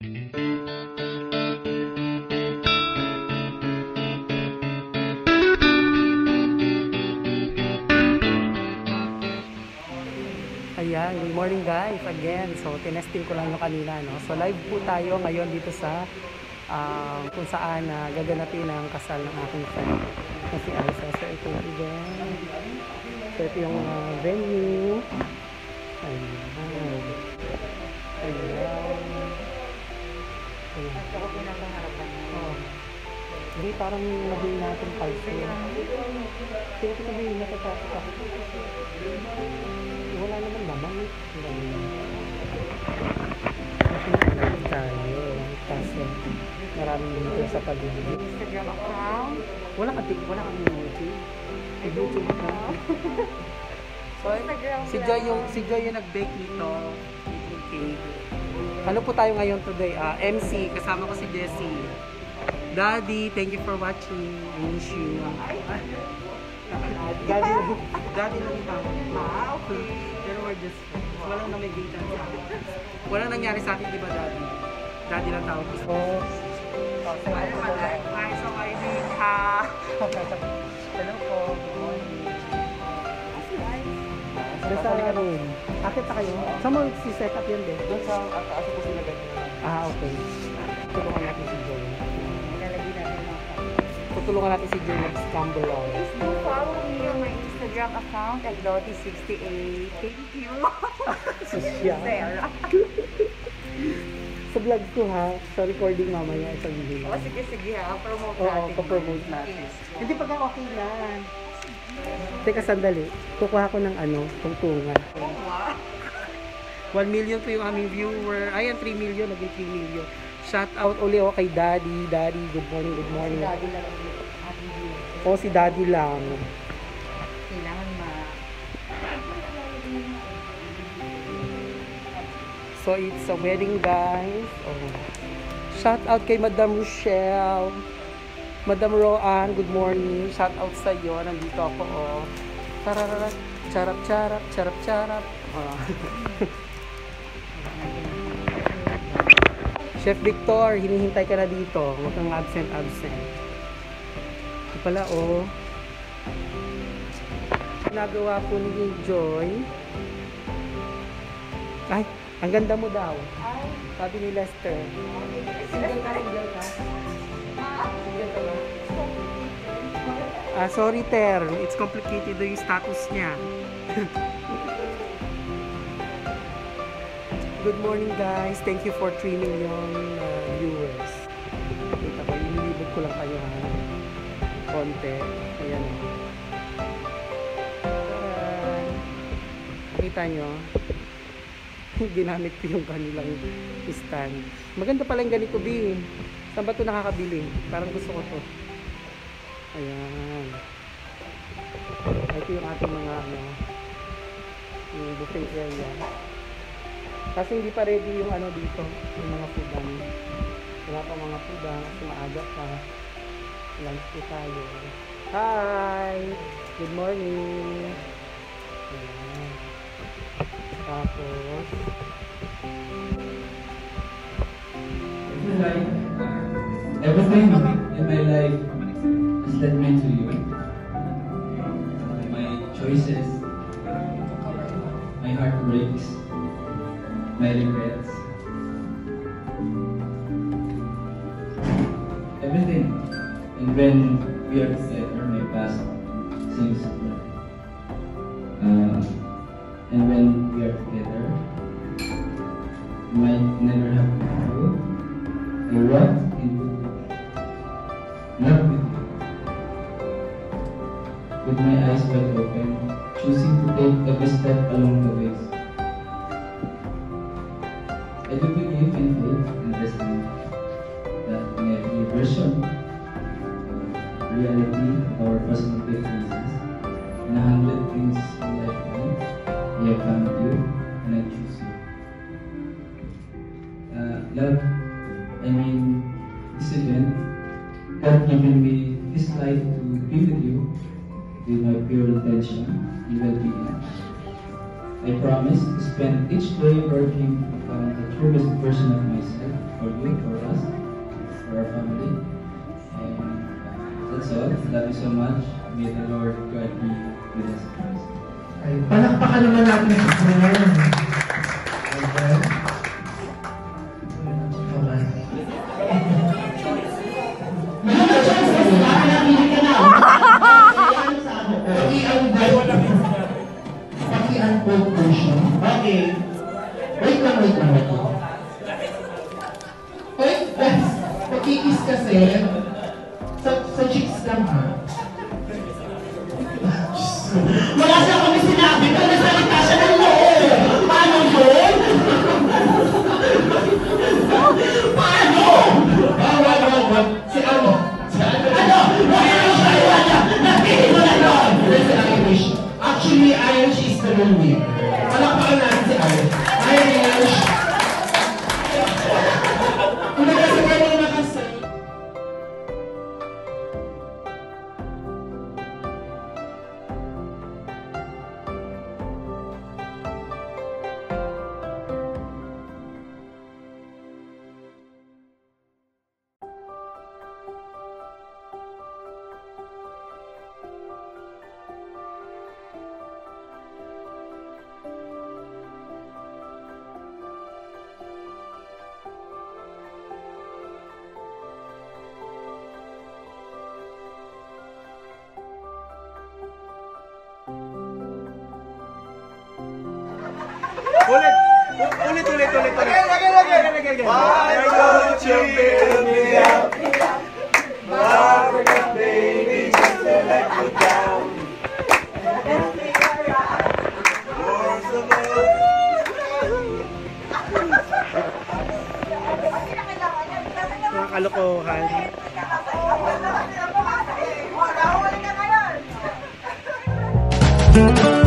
Ayan, good morning guys again. So, tinesting ko lang yung kanina, no? So, live po tayo ngayon dito sa ah, kung saan na gaganapin ang kasal ng aking friend na si Alsa. So, ito yung event. So, ito yung ah, venue. Ayan. Hindi, parang naging natin palso. Kaya ko sabihin, natatakot ako. Wala naman naman. Kasi nakalag tayo. Kaso, maraming dito sa paligid. Instagram account. Wala ka tik, wala kang YouTube. May YouTube ka. So, Instagram si Joy yung, si Joy yung nag-bake nito. Baking cake. Ano po tayo ngayon today? Ah, MC, kasama ko si Jessie. Daddy, thank you for watching. I miss you. Daddy, daddy lang ikaw. Ah, okay. Pero we're just, walang namigitan sa akin. Walang nangyari sa atin, di ba, Daddy? Daddy lang tawag ko. Oh. Ay, malay. Ay, so kayo din ha. Hello po. Good morning. Kasi Doon sa room. Akit na kayo. Saan mo si set up yun? Doon sa ataas po sila ganyan. Ah, okay. Tutulungan natin si Joy. Tutulungan natin si mag-scramble on. Please do follow me on my Instagram account at Lottie68. Thank you. Susya. Sarah. Sa vlog ko ha, sa recording mamaya isang video. O, sige, sige ha. Promote Oo, natin. pa-promote natin. Yes. Hindi pag okay na. Teka, sandali. Kukuha ko ng ano, tungtungan. Oh, wow. 1 million po yung aming viewer. Ayan, 3 million. Naging 3 million. Shout out uli ako kay Daddy. Daddy, good morning, good morning. Daddy lang. O, si Daddy lang. Kailangan ma... So, it's a wedding, guys. Oh. Shout out kay Madam Rochelle. Madam Roan, good morning. Shout out sa iyo. Nandito ako, oh. Tararat, charap, charap, charap, charap. Oh. Chef Victor, hinihintay ka na dito. Huwag kang absent, absent. Ito pala, oh. Ginagawa po ni Joy. Ay, ang ganda mo daw. Ay, Sabi ni Lester. Single ka, single ka. Single ka ba? Ah, sorry, Ter. It's complicated daw yung status niya. Good morning, guys. Thank you for 3 million uh, viewers. Kita ko, inilibot ko lang kayo, ha? Konti. Ayan! Kita nyo? ginamit ko yung kanilang stand. Maganda pala yung ganito, B. Saan ba ito nakakabili? Parang gusto ko to. Ayan. Ito yung ating mga ano, yung buffet area. Kasi hindi pa ready yung ano dito, yung mga fudan. Wala pa mga fudan kasi maaga pa. Lunch po tayo. Hi! Good morning! Ayan. Tapos, everything in my life has led me to you. My choices, my heartbreaks, my regrets. Everything. And when we are together, my past seems. Uh, and when we are together, might never have been true. I walked into love with you. With my eyes wide open, choosing to take every step along the way. Faith and destiny. That in every version of reality of our personal differences, in a hundred things in life, I have found you and I choose you. Uh, love, I mean, this event, God given me this life to be with you with my pure intention and well-being. I promise to spend each day working to become the truest version of myself for you, for us, for our family. And uh, that's all. Love you so much. May the Lord God be with us. Ay, palakpakan naman natin sa Panginoon. Okay. Pagkikis kasi, sa, sa chicks lang ha. Wala siya kami sinabi ko, nasalita siya ng loob. Paano yun? Paano? Bawal, bawal. Si ano? Si ano? Ano? Irish tayo, ano? Napili mo na yun. Si Irish. Actually, Irish is the real winner. Palakpakan natin si Irish. Irish. Ulit! Ulit, ulit, ulit, ulit. Again, again, again. again, again. Why don't you fill me up? Mother, baby, just to let you down. Words of love. Mga kalokohan. Ngayon.